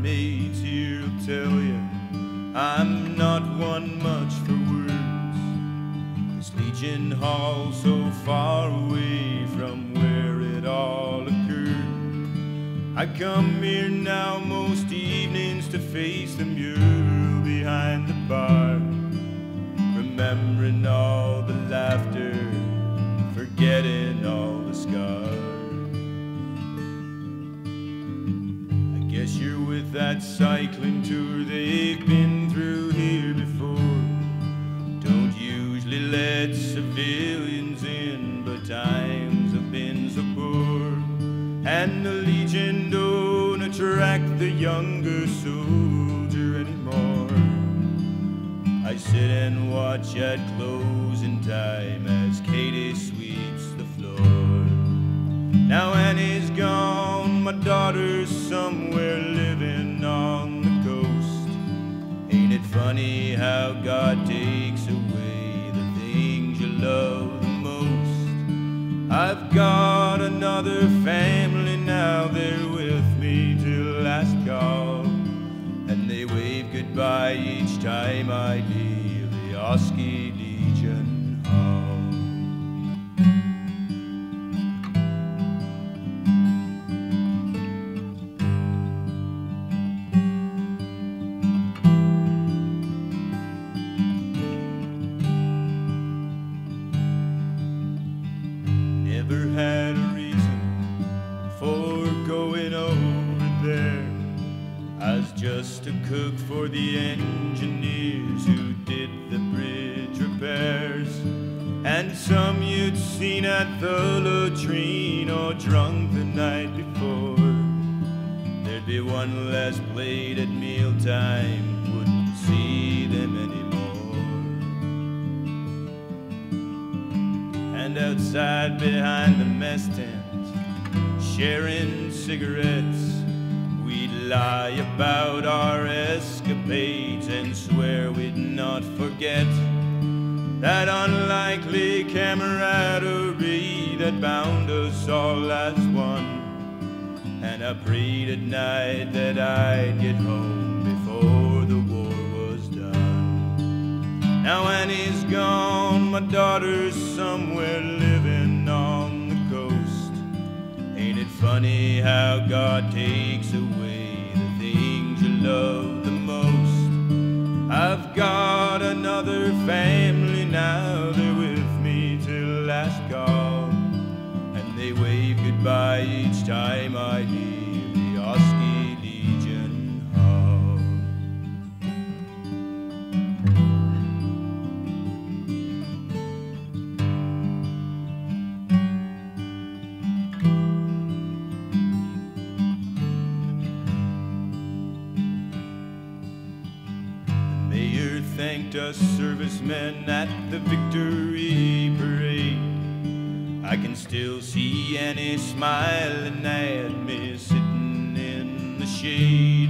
Our mates here'll tell you I'm not one much for words. This Legion Hall so far away from where it all occurred. I come here now most evenings to face the mural behind the bar, remembering all the laughter, forgetting all Guess you're with that cycling tour they've been through here before. Don't usually let civilians in, but times have been so poor. And the Legion don't attract the younger soldier anymore. I sit and watch at closing time as Katie sweeps the floor. Now Annie's gone, my daughter's somewhere living on the coast. Ain't it funny how God takes away the things you love the most? I've got another family just a cook for the engineers who did the bridge repairs. And some you'd seen at the latrine or drunk the night before. There'd be one less plate at mealtime, wouldn't see them anymore. And outside behind the mess tent, sharing cigarettes, lie about our escapades and swear we'd not forget that unlikely camaraderie that bound us all as one. And I prayed at night that I'd get home before the war was done. Now Annie's gone, my daughter's somewhere living on the coast. Ain't it funny how God takes away love the most? I've got another family now, they're with me till last call. And they wave goodbye each time thanked us servicemen at the victory parade. I can still see Annie smiling at me sitting in the shade.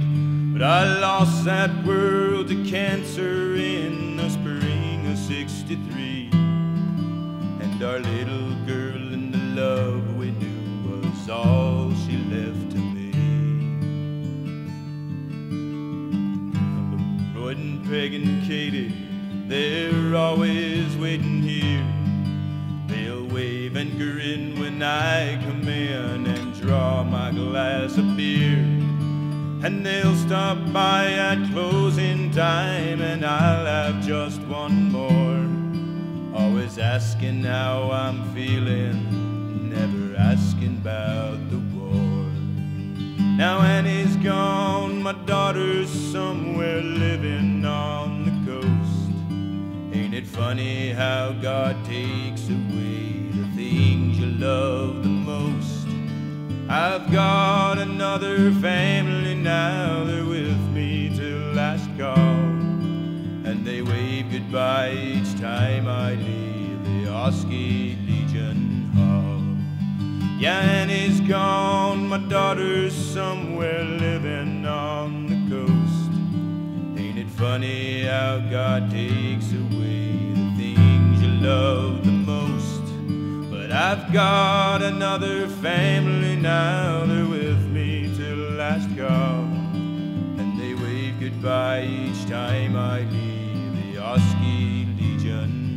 But I lost that world to cancer in the spring of 63. And our little girl and the love we knew was all Peg and Katie, they're always waiting here. They'll wave and grin when I come in and draw my glass of beer. And they'll stop by at closing time, and I'll have just one more. Always asking how I'm feeling, never asking about the war. Now Annie's gone, my daughter's somewhere it funny how God takes away the things you love the most? I've got another family now, they're with me till last call. And they wave goodbye each time I leave the Oskee Legion Hall. Yeah, Annie's gone, my daughter's somewhere living on the coast. Ain't it funny how God takes away love the most. But I've got another family now, they're with me till last call. And they wave goodbye each time I leave the Oskee Legion.